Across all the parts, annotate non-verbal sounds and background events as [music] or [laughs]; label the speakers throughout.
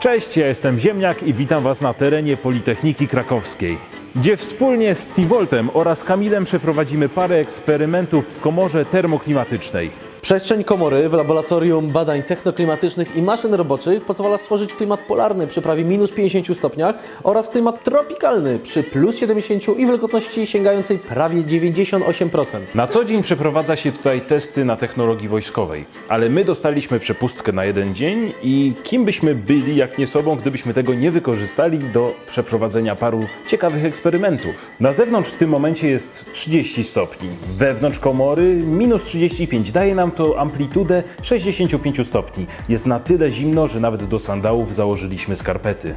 Speaker 1: Cześć, ja jestem Ziemniak i witam Was na terenie Politechniki Krakowskiej, gdzie wspólnie z Tivoltem oraz Kamilem przeprowadzimy parę eksperymentów w komorze termoklimatycznej.
Speaker 2: Przestrzeń komory w laboratorium badań technoklimatycznych i maszyn roboczych pozwala stworzyć klimat polarny przy prawie minus 50 stopniach oraz klimat tropikalny przy plus 70 i wilgotności sięgającej prawie 98%.
Speaker 1: Na co dzień przeprowadza się tutaj testy na technologii wojskowej, ale my dostaliśmy przepustkę na jeden dzień i kim byśmy byli, jak nie sobą, gdybyśmy tego nie wykorzystali do przeprowadzenia paru ciekawych eksperymentów. Na zewnątrz w tym momencie jest 30 stopni, wewnątrz komory minus 35, daje nam to amplitudę 65 stopni. Jest na tyle zimno, że nawet do sandałów założyliśmy skarpety.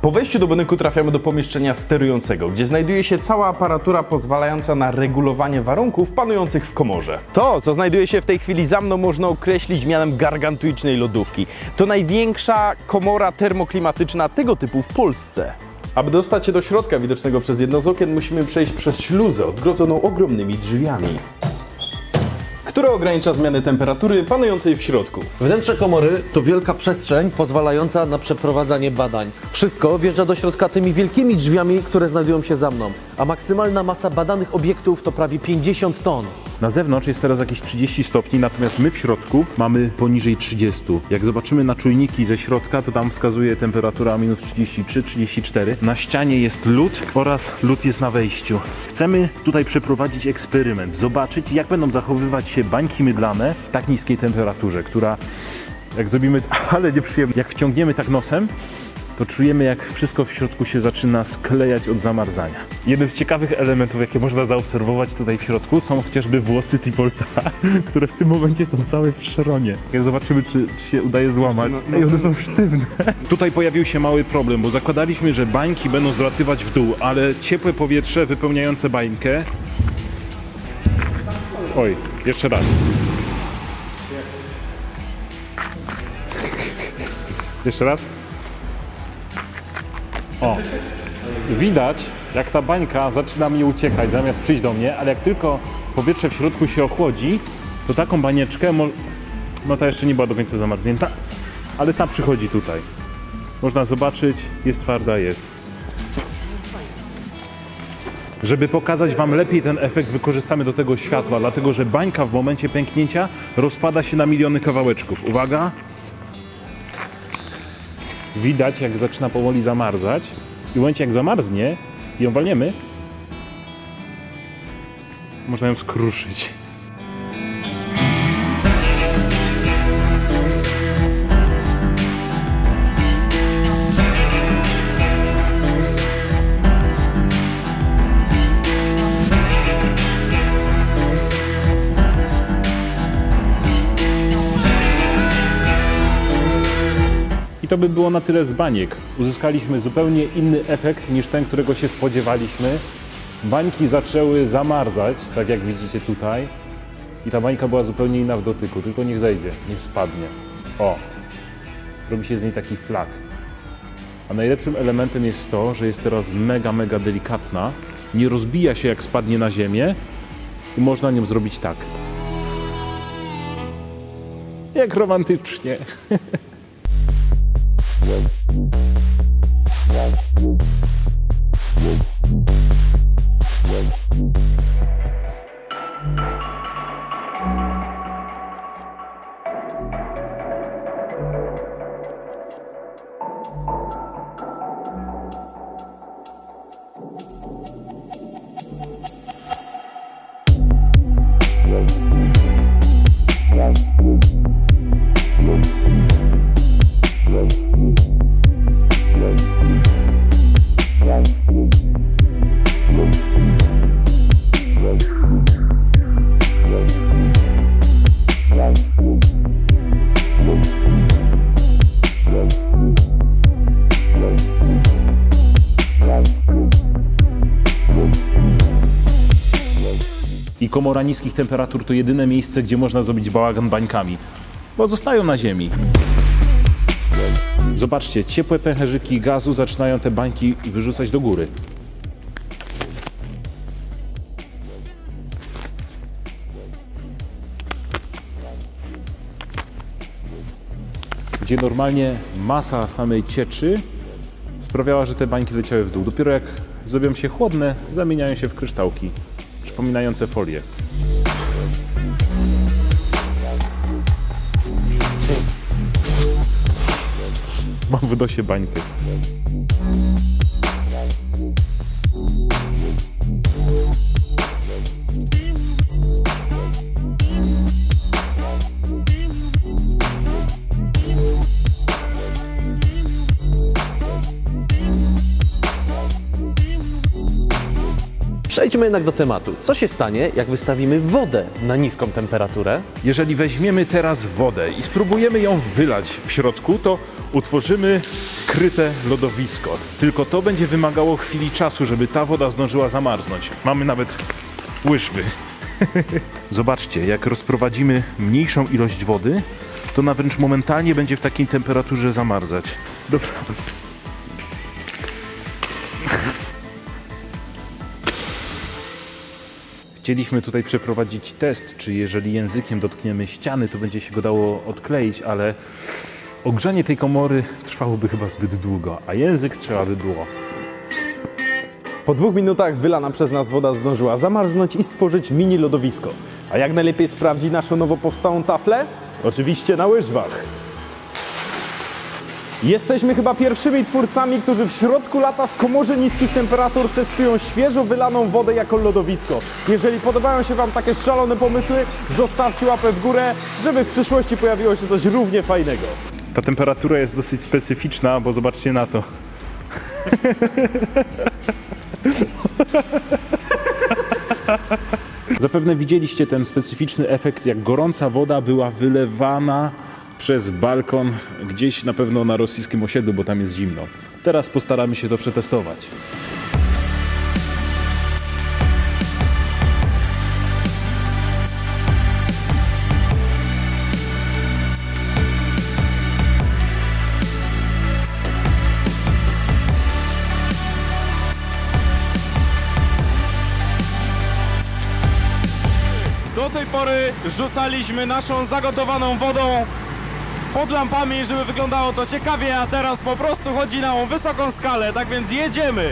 Speaker 3: Po wejściu do budynku trafiamy do pomieszczenia sterującego, gdzie znajduje się cała aparatura pozwalająca na regulowanie warunków panujących w komorze. To, co znajduje się w tej chwili za mną, można określić mianem gargantuicznej lodówki. To największa komora termoklimatyczna tego typu w Polsce. Aby dostać się do środka widocznego przez jedno z okien, musimy przejść przez śluzę odgrodzoną ogromnymi drzwiami, ogranicza zmiany temperatury panującej w środku.
Speaker 2: Wnętrze komory to wielka przestrzeń pozwalająca na przeprowadzanie badań. Wszystko wjeżdża do środka tymi wielkimi drzwiami, które znajdują się za mną, a maksymalna masa badanych obiektów to prawie 50 ton.
Speaker 1: Na zewnątrz jest teraz jakieś 30 stopni, natomiast my w środku mamy poniżej 30. Jak zobaczymy na czujniki ze środka, to tam wskazuje temperatura minus 33-34. Na ścianie jest lód oraz lód jest na wejściu. Chcemy tutaj przeprowadzić eksperyment, zobaczyć jak będą zachowywać się bańki mydlane w tak niskiej temperaturze, która jak zrobimy, [laughs] ale nieprzyjemnie, jak wciągniemy tak nosem, to czujemy, jak wszystko w środku się zaczyna sklejać od zamarzania. Jeden z ciekawych elementów, jakie można zaobserwować tutaj w środku, są chociażby włosy Tivolta, [laughs] które w tym momencie są całe w szeronie. Jak zobaczymy, czy, czy się udaje złamać. Ej, one są sztywne. [laughs] Tutaj pojawił się mały problem, bo zakładaliśmy, że bańki będą zlatywać w dół, ale ciepłe powietrze wypełniające bańkę... Oj, jeszcze raz. Jeszcze raz. O, widać jak ta bańka zaczyna mi uciekać zamiast przyjść do mnie, ale jak tylko powietrze w środku się ochłodzi, to taką banieczkę, no ta jeszcze nie była do końca zamarznięta, ale ta przychodzi tutaj. Można zobaczyć, jest twarda, jest. Żeby pokazać Wam lepiej ten efekt, wykorzystamy do tego światła, dlatego że bańka w momencie pęknięcia rozpada się na miliony kawałeczków. Uwaga! widać, jak zaczyna powoli zamarzać. I w momencie, jak zamarznie ją walniemy, można ją skruszyć. I to by było na tyle z baniek. Uzyskaliśmy zupełnie inny efekt niż ten, którego się spodziewaliśmy. Bańki zaczęły zamarzać, tak jak widzicie tutaj. I ta bańka była zupełnie inna w dotyku, tylko niech zejdzie, niech spadnie. O, robi się z niej taki flak. A najlepszym elementem jest to, że jest teraz mega, mega delikatna. Nie rozbija się jak spadnie na ziemię i można nią zrobić tak. Jak romantycznie. [laughs] Yeah. I komora niskich temperatur to jedyne miejsce, gdzie można zrobić bałagan bańkami, bo zostają na ziemi. Zobaczcie, ciepłe pęcherzyki gazu zaczynają te bańki wyrzucać do góry. gdzie normalnie masa samej cieczy sprawiała, że te bańki leciały w dół. Dopiero jak zrobią się chłodne, zamieniają się w kryształki przypominające folię. Mam w dosie bańkę.
Speaker 2: Przejdźmy jednak do tematu. Co się stanie, jak wystawimy wodę na niską temperaturę?
Speaker 1: Jeżeli weźmiemy teraz wodę i spróbujemy ją wylać w środku, to utworzymy kryte lodowisko. Tylko to będzie wymagało chwili czasu, żeby ta woda zdążyła zamarznąć. Mamy nawet łyżwy. [laughs] Zobaczcie, jak rozprowadzimy mniejszą ilość wody, to na wręcz momentalnie będzie w takiej temperaturze zamarzać. Dobra. Chcieliśmy tutaj przeprowadzić test, czy jeżeli językiem dotkniemy ściany, to będzie się go dało odkleić, ale ogrzanie tej komory trwałoby chyba zbyt długo, a język trzeba by było.
Speaker 3: Po dwóch minutach wylana przez nas woda zdążyła zamarznąć i stworzyć mini lodowisko. A jak najlepiej sprawdzić naszą nowo powstałą taflę? Oczywiście na łyżwach. Jesteśmy chyba pierwszymi twórcami, którzy w środku lata w komorze niskich temperatur testują świeżo wylaną wodę jako lodowisko. Jeżeli podobają się Wam takie szalone pomysły, zostawcie łapę w górę, żeby w przyszłości pojawiło się coś równie fajnego.
Speaker 1: Ta temperatura jest dosyć specyficzna, bo zobaczcie na to. Zapewne widzieliście ten specyficzny efekt, jak gorąca woda była wylewana przez balkon gdzieś na pewno na rosyjskim osiedlu, bo tam jest zimno. Teraz postaramy się to przetestować.
Speaker 3: Do tej pory rzucaliśmy naszą zagotowaną wodą pod lampami, żeby wyglądało to ciekawie, a teraz po prostu chodzi na o wysoką skalę, tak więc jedziemy!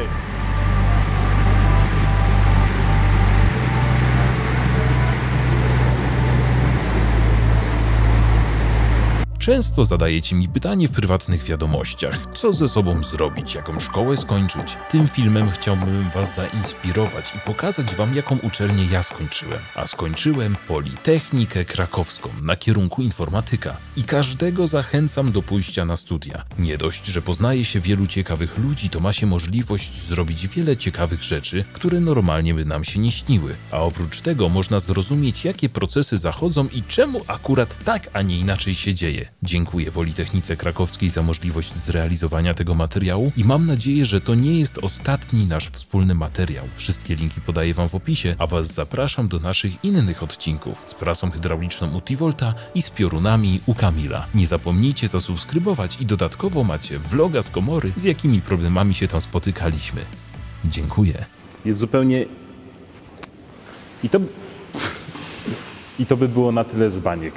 Speaker 4: Często zadajecie mi pytanie w prywatnych wiadomościach, co ze sobą zrobić, jaką szkołę skończyć. Tym filmem chciałbym Was zainspirować i pokazać Wam, jaką uczelnię ja skończyłem. A skończyłem Politechnikę Krakowską na kierunku informatyka. I każdego zachęcam do pójścia na studia. Nie dość, że poznaje się wielu ciekawych ludzi, to ma się możliwość zrobić wiele ciekawych rzeczy, które normalnie by nam się nie śniły. A oprócz tego można zrozumieć, jakie procesy zachodzą i czemu akurat tak, a nie inaczej się dzieje. Dziękuję Politechnice Krakowskiej za możliwość zrealizowania tego materiału i mam nadzieję, że to nie jest ostatni nasz wspólny materiał. Wszystkie linki podaję Wam w opisie, a Was zapraszam do naszych innych odcinków z prasą hydrauliczną u Tivolta i z piorunami u Kamila. Nie zapomnijcie zasubskrybować i dodatkowo macie vloga z komory, z jakimi problemami się tam spotykaliśmy. Dziękuję.
Speaker 1: Jest zupełnie... I to... [laughs] I to by było na tyle z baniek.